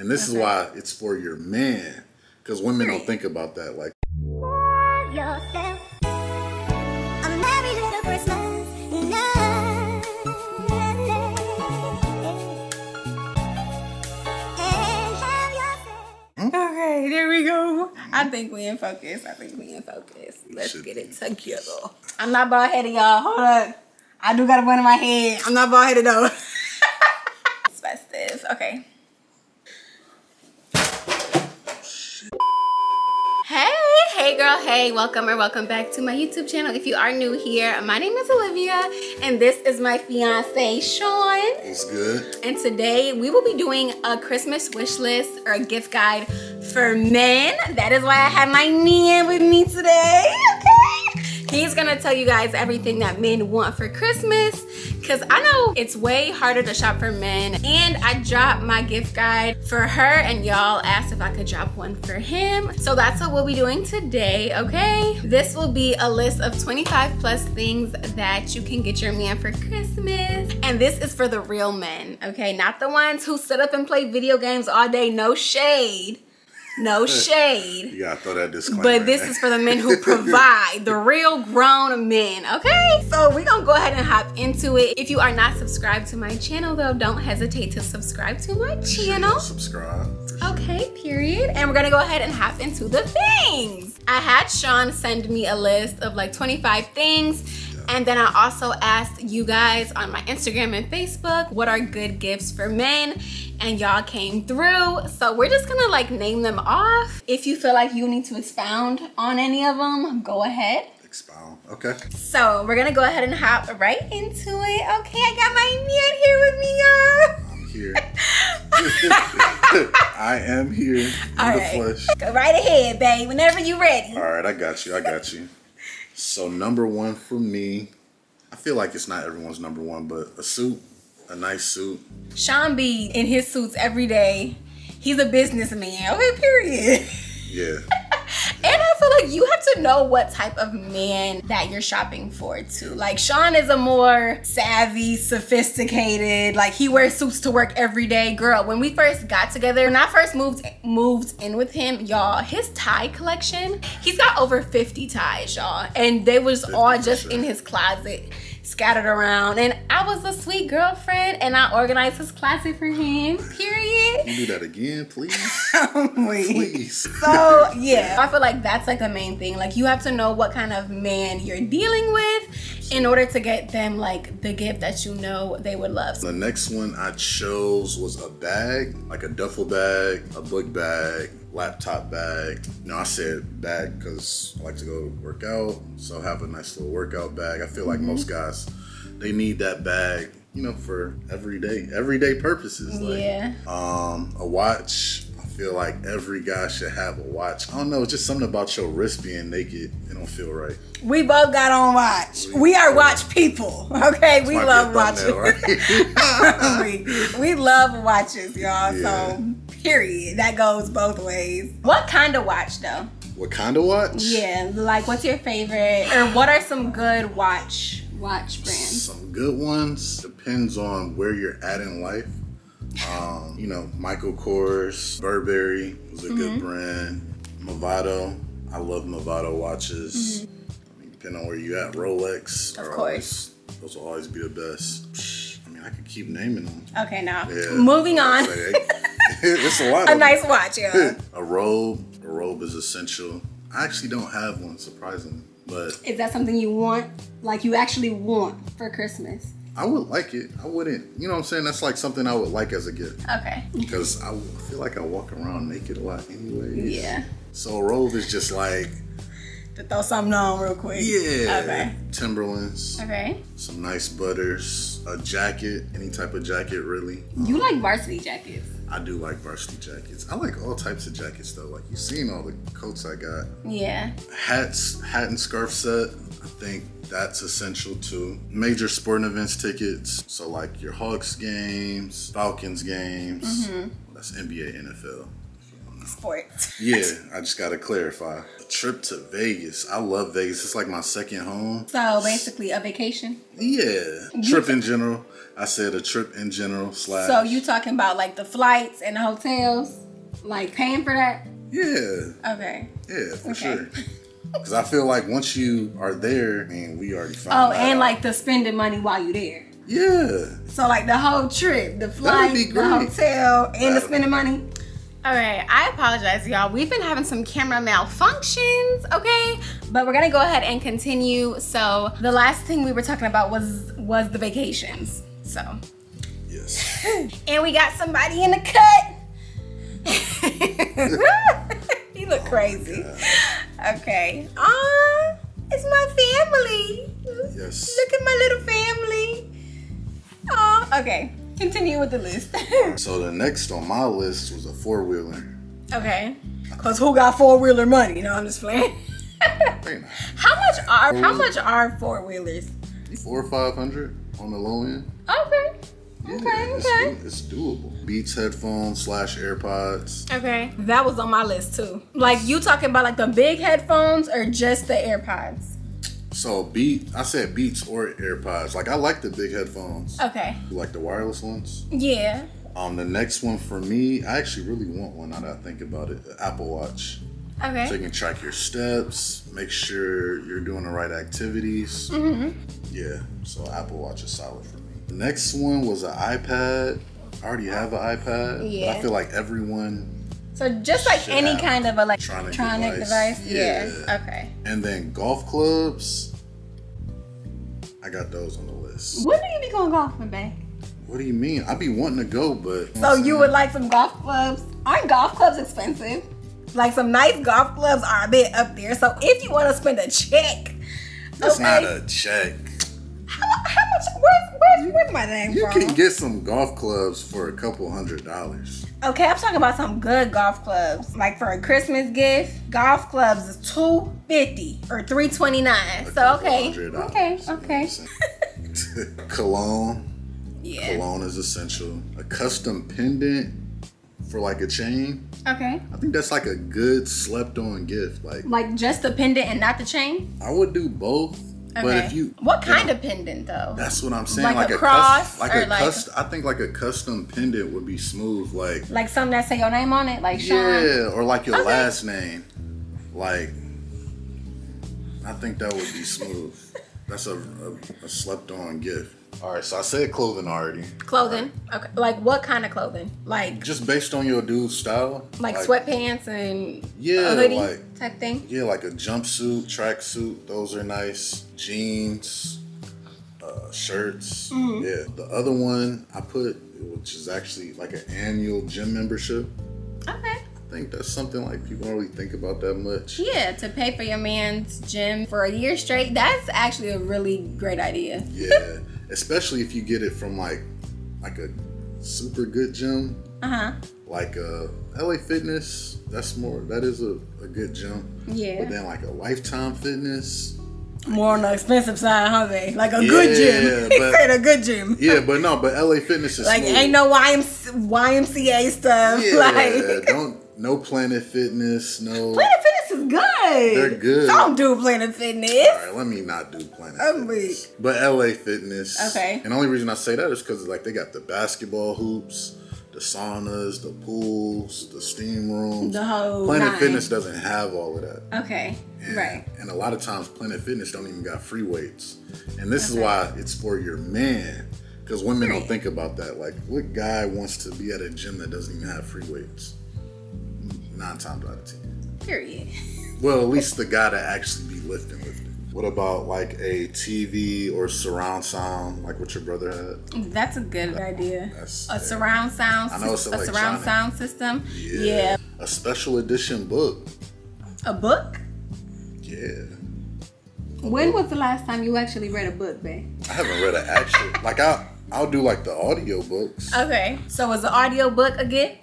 And this is Okay. why it's for your man. Because women don't think about that. Like, yourself. A merry little Christmas night. And have yourself. Okay, there we go. I think we in focus. I think we in focus. Let's get it be. together. I'm not bald headed, y'all. Hold up. I do got a bun in my head. I'm not bald headed though. it's festive. Okay. Hey, hey girl, hey, welcome or welcome back to my YouTube channel. If you are new here, my name is Alivia and this is my fiance, Sean. it's good. And today we will be doing a Christmas wish list or a gift guide for men. That is why I have my man with me today, okay? He's gonna tell you guys everything that men want for Christmas because I know it's way harder to shop for men. And I dropped my gift guide for her and y'all asked if I could drop one for him. So that's what we'll be doing today, okay? This will be a list of 25 plus things that you can get your man for Christmas. And this is for the real men, okay? Not the ones who sit up and play video games all day, no shade. No shade. You gotta throw that disclaimer. But this is for the men who provide, the real grown men, okay? So we're gonna go ahead and hop into it. If you are not subscribed to my channel though, don't hesitate to subscribe to my channel. Subscribe. Okay, period. And we're gonna go ahead and hop into the things. I had Sean send me a list of like 25 things. And then I also asked you guys on my Instagram and Facebook what are good gifts for men. And y'all came through. So we're just gonna like name them off. If you feel like you need to expound on any of them, go ahead. Expound. Okay. So we're gonna go ahead and hop right into it. Okay, I got my man here with me, y'all. I'm here. I am here in All the right. flesh. Go right ahead, babe, whenever you're ready. All right, I got you. I got you. So number one for me, I feel like it's not everyone's number one, but a suit, a nice suit. Sean B in his suits every day. He's a businessman. Okay, period. Yeah. And I feel like you have to know what type of man that you're shopping for too. Like Sean is a more savvy, sophisticated, like he wears suits to work every day. Girl, when we first got together, when I first moved moved in with him, y'all, his tie collection, he's got over 50 ties, y'all. And they was all just in his closet. Scattered around, and I was a sweet girlfriend, and I organized his closet for him. Period. You do that again, please? Wait. Please. So yeah, I feel like that's like the main thing. Like you have to know what kind of man you're dealing with in order to get them like the gift that you know they would love. The next one I chose was a bag, like a duffel bag, a book bag, laptop bag. You know, I said bag because I like to go work out, so have a nice little workout bag. I feel like most guys, they need that bag, you know, for everyday, everyday purposes. Like, Yeah. Um, a watch. I feel like every guy should have a watch. I don't know, it's just something about your wrist being naked. It don't feel right. We both got on watch. We are watch people. Okay, we love watches. right? we, we love watches, y'all. Yeah. So period. That goes both ways. What kind of watch though? what kind of watch? Yeah, like what's your favorite, or what are some good watch watch brands? Some good ones depends on where you're at in life. Um, you know, Michael Kors, Burberry was a good Mm-hmm. brand. Movado, I love Movado watches. I mean, depending on where you at, Rolex. Of course. always- those will always be the best. I mean, I could keep naming them. Okay, now Yeah. moving on. Like, it's a lot. A nice watch, yeah. A robe. A robe is essential. I actually don't have one, surprisingly, but Is that something you want? Like you actually want for Christmas? I would like it. I wouldn't. You know what I'm saying? That's like something I would like as a gift. Okay. Because I feel like I walk around naked a lot anyway. Yeah. So a robe is just like, To throw something on real quick. yeah. Okay. Timberlands, Okay. some nice butters, a jacket, any type of jacket really. You like varsity jackets? I do like varsity jackets. I like all types of jackets though. Like you've seen all the coats I got. Yeah. Hats, hat and scarf set. I think that's essential too. Major sporting events tickets. So like your Hawks games, Falcons games. Mm-hmm. That's NBA, NFL. If you don't sports. Yeah, I just gotta clarify. A trip to Vegas. I love Vegas. It's like my second home. So basically, a vacation. Yeah, trip in general. I said a trip in general slash. So you talking about like the flights and the hotels, like paying for that? Yeah, Okay. yeah, for Okay. sure. Because I feel like once you are there, I mean, we already found. Oh, and out. like the spending money while you're there. yeah, So like the whole trip, the flight, the hotel, and the That'd- spending money. All right, I apologize, y'all. We've been having some camera malfunctions, okay? But we're gonna go ahead and continue. So the last thing we were talking about was was the vacations. So, yes. and we got somebody in the cut. he look crazy. Okay. Ah, it's my family. Yes. Look at my little family. Oh, okay. Continue with the list. So the next on my list was a four wheeler. okay. Cause who got four wheeler money? you No, I'm just playing. how much are how much are four wheelers? Four or five hundred on the low end. Okay. Yeah, Okay, it's, okay. do- it's doable. Beats headphones slash AirPods. Okay. That was on my list too. Like you talking about like the big headphones or just the AirPods? So Beat, I said Beats or AirPods. Like I like the big headphones, Okay. like the wireless ones. Yeah. Um, the next one for me, I actually really want one. Now that I think about it, Apple Watch. Okay. So you can track your steps, make sure you're doing the right activities. Mm-hmm. Yeah, so Apple Watch is solid for me. The next one was an iPad. I already have an iPad. But Yeah. I feel like everyone. So just like Should any kind of electronic electronic device. device. Yeah. Yeah. Okay. And then golf clubs. I got those on the list. When do you be going golfing, babe? What do you mean? I be wanting to go, but So you would like some golf clubs? Aren't golf clubs expensive? Like some nice golf clubs are a bit up there. So if you want to spend a check, That's okay. not a check. how, how much? Where's, where's, where's my name You from? can get some golf clubs for a couple hundred dollars. okay, I'm talking about some good golf clubs. Like for a Christmas gift, golf clubs is two fifty or three twenty nine. So okay, okay, you know what okay. Cologne. yeah. Cologne is essential. A custom pendant for like a chain. Okay. I think that's like a good slept on gift. Like Like just the pendant and not the chain. I would do both. Okay. But if you what you kind know, of pendant though? That's what I'm saying. Like Like, a a, cross cus- like or a like- custom. I think like a custom pendant would be smooth. Like Like something that say your name on it, like Sean. yeah, or like your Okay. last name. Like I think that would be smooth. That's a, a, a slept on gift. All right, so I said clothing already. Clothing. Okay. Like what kind of clothing? Like Just based on your dude's style. like, sweatpants and Yeah, a hoodie like- type thing. Yeah, like a jumpsuit, tracksuit. Those are nice. Jeans, uh, shirts. Mm-hmm. Yeah. The other one I put, which is actually like an annual gym membership. Okay. I think that's something like people don't really think about that much. Yeah, to pay for your man's gym for a year straight, that's actually a really great idea. Yeah, especially if you get it from like like a super good gym, Uh huh. like uh, LA Fitness. That's more. That is a, a good gym. Yeah. But then like a Lifetime Fitness. More on the expensive side, huh, babe? Like a Yeah, good gym. he but- said a good gym. Yeah, but no, but LA Fitness is Like smooth. ain't no YMC- YMCA stuff. Yeah, like don't no Planet Fitness, no. Planet Fitness is good. They're good. Don't do Planet Fitness. All right, let me not do Planet I'm Fitness. But LA Fitness. Okay. And the only reason I say that is because like they got the basketball hoops, the saunas, the pools, the steam rooms. The whole Planet nine. Fitness doesn't have all of that. Okay. And, Right. And a lot of times Planet Fitness don't even got free weights. And this is why it's for your man. Because women don't think about that. Like, what guy wants to be at a gym that doesn't even have free weights? Nine times out of ten. Period. Well, at least the guy that actually be lifting, with lifting. What about like a TV or surround sound, like what your brother had? That's a good idea. That's- a yeah. surround sound. I know it's a surround sound system. Yeah. A special edition book. A book. Yeah. When was the last time you actually read a book, babe? I haven't read an actual. like I, I'll do like the audio books. Okay. So is the audio book a gift?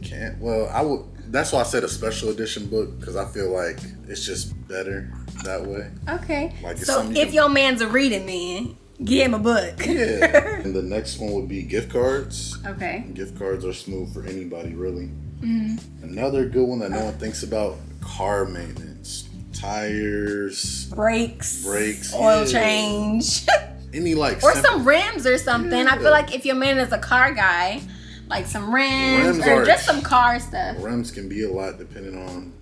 They can't. Well, I would. That's why I said a special edition book because I feel like it's just better that way. Okay. Like, so you if can- your man's a reading man, give him a book. Yeah. and the next one would be gift cards. okay. Gift cards are smooth for anybody, really. Mm-hmm. Another good one that no one thinks about: car maintenance, tires, Brakes, Brakes, oil yeah. change, any like or simple- some rims or something. I feel like if your man is a car guy, like some rims, Rims or are- just some car stuff. rims can be a lot depending on.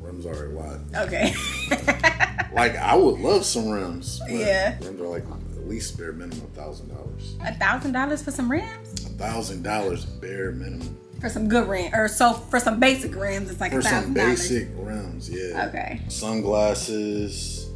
Rims are a lot. Okay. Like I would love some rims. but Yeah. rims are like at least bare minimum thousand dollars. A thousand dollars for some rims? A thousand dollars bare minimum For some good rims, or so for some basic rims, it's like for a some thousand dollars. basic rims. Yeah. Okay. Sunglasses.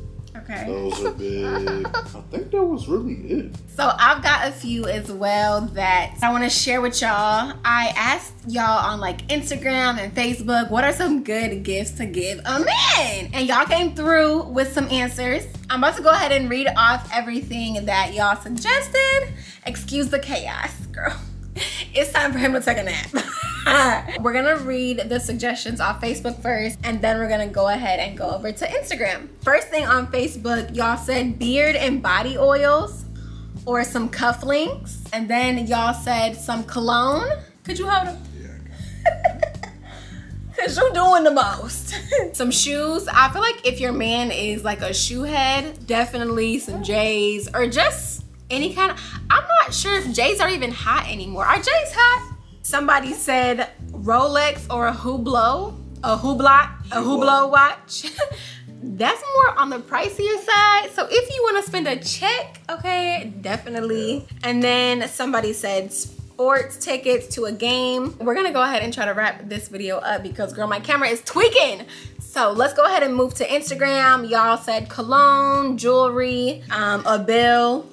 Okay. Those are big. I think that was really it. So I've got a few as well that I want to share with y'all. I asked y'all on like Instagram and Facebook, what are some good gifts to give a man? And y'all came through with some answers. I'm about to go ahead and read off everything that y'all suggested. Excuse the chaos, girl. It's time for him to take a nap. we're gonna read the suggestions off Facebook first, and then we're gonna go ahead and go over to Instagram. First thing on Facebook, y'all said beard and body oils or some cufflinks, and then y'all said some cologne. Could you hold them? Yeah. Cause you're doing the most. some shoes. I feel like if your man is like a shoe head, definitely some J's or just any kind of. I'm not sure if J's are even hot anymore. Are J's hot? Somebody said Rolex or a Hublot, a Hublot, a Hublot watch. That's more on the pricier side. So if you want to spend a check, okay, definitely. And then somebody said sports tickets to a game. We're gonna go ahead and try to wrap this video up because girl, my camera is tweaking. So let's go ahead and move to Instagram. Y'all said cologne, jewelry, um, a bill.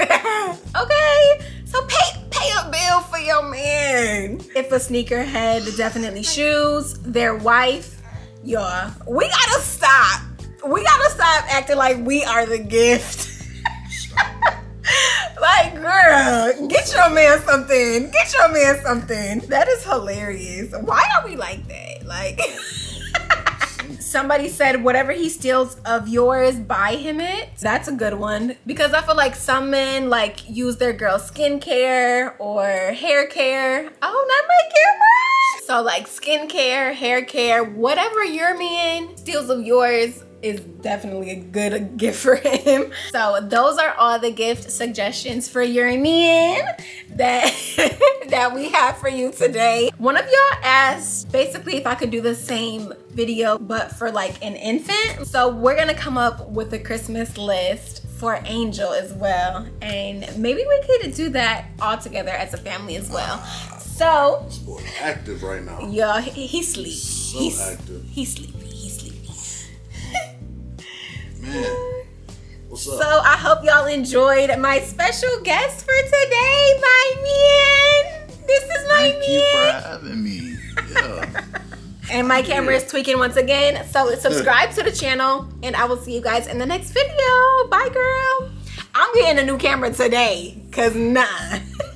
okay, so pay pay a bill for your man. If a sneakerhead, definitely shoes. Their wife, y'all. We gotta stop. We gotta stop acting like we are the gift. like, girl, get your man something. Get your man something. That is hilarious. Why are we like that? Like. Somebody said whatever he steals of yours, buy him it. That's a good one because I feel like some men like use their girl's skincare or hair care. Oh, not my camera. So like skincare, hair care, whatever your man steals of yours is definitely a good gift for him. So those are all the gift suggestions for your man that that we have for you today. One of y'all asked basically if I could do the same video but for like an infant. So we're gonna come up with a Christmas list for Angel as well. And maybe we could do that all together as a family as well. So This boy active right now. yeah, he, he sleep. So he's, active. He's sleepy. He's sleepy. Man. What's up? So I hope y'all enjoyed my special guest for today, my man. This is my Thank you for having me. Yeah. And my camera is tweaking once again. So subscribe to the channel and I will see you guys in the next video. Bye girl. I'm getting a new camera today. Cause nah.